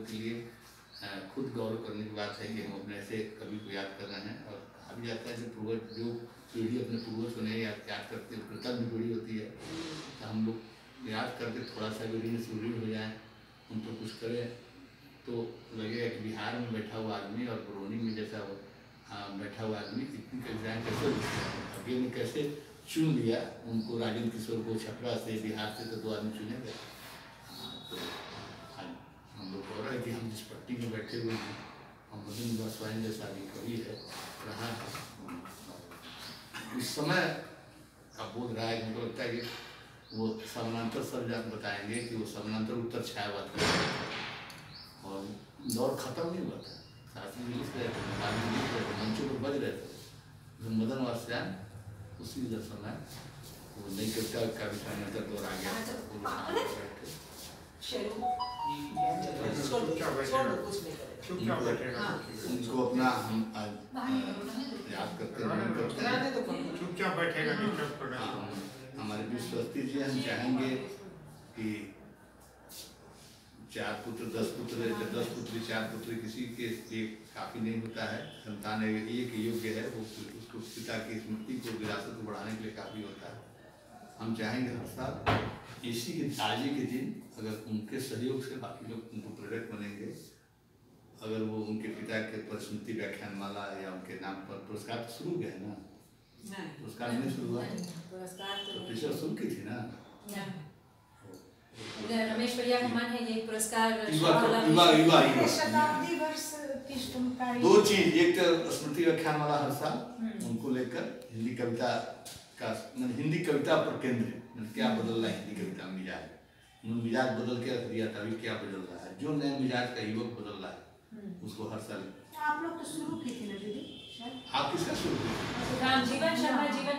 लोग के लिए खुद गौरव करने की बात है कि हम अपने ऐसे कवि को याद कर रहे हैं और कहा भी जाता है कि पूर्वज जो पीढ़ी अपने पूर्वज को नहीं याद याद करते हैं कृतज्ञ पीढ़ी होती है तो हम लोग याद करके थोड़ा सा भी ऋण सुदृढ़ हो जाए उन पर कुछ करें तो लगेगा कि बिहार में बैठा हुआ आदमी और बरौनी में जैसा हाँ, बैठा हुआ आदमी इतनी एग्ज़ाम कैसे? अभी ने कैसे चुन लिया उनको राजेंद्र किशोर को छपरा से बिहार से तो दो आदमी चुने गए हाँ, तो आज हम लोग को हो रहा है कि हम जिस पट्टी में बैठे हुए हैं मदन गोस्वामी जैसा भी कवि है रहा है उस समय का बोध रहा है हमको लगता है कि वो समानांतर शब्द आप बताएँगे कि वो समानांतर उत्तर छायावाद का और दौर खत्म नहीं हुआ था शास्त्री जी लिख रहे थे गांधी लिख रहे थे मंचों पर बज रहे थे मदन वास्यान उसी समय वो नई कविता का भी समानांतर दौर आ गया वो बैठे। चुपचाप उनको अपना हम आज याद करते हैं हैं चुपचाप बैठेगा डिस्टर्ब कर रहा है हम- जी हम चाहेंगे कि चार पुत्र दस पुत्र दस पुत्री चार पुत्र किसी के लिए काफ़ी नहीं होता है। संतान एक एक योग्य है वो उसको पिता की स्मृति को विरासत को बढ़ाने के लिए काफ़ी होता है। हम चाहेंगे हर साल इसी के आज ही के दिन अगर उनके सहयोग से बाकी लोग उनको प्रेरक बनेंगे। अगर वो उनके पिता के पर स्मृति व्याख्यान माला या उनके नाम पर पुरस्कार तो शुरू गए ना? पुरस्कार नहीं शुरू हुआ? पुरस्कार तो तो पिछले शुरू की थी ना? रमेश भैया का मन है ये पुरस्कार युवा युवा युवा युवा शताब्दी वर्ष की स्तंभकारी दो चीज़ एक तो स्मृति व्याख्यान वाला हर साल उनको लेकर हिंदी कविता का मतलब हिंदी कविता पर केंद्रित मतलब क्या बदल रहा है हिंदी कविता में मिजाज उन्होंने मिजाज बदल के रख दिया था अभी क्या बदल रहा है? जो नए मिजाज का युवक बदल रहा है उसको हर साल आप लोग तो शुरू किए थे ना दीदी? आप किसका शुरू किए? राम जीवन शर्मा जीवन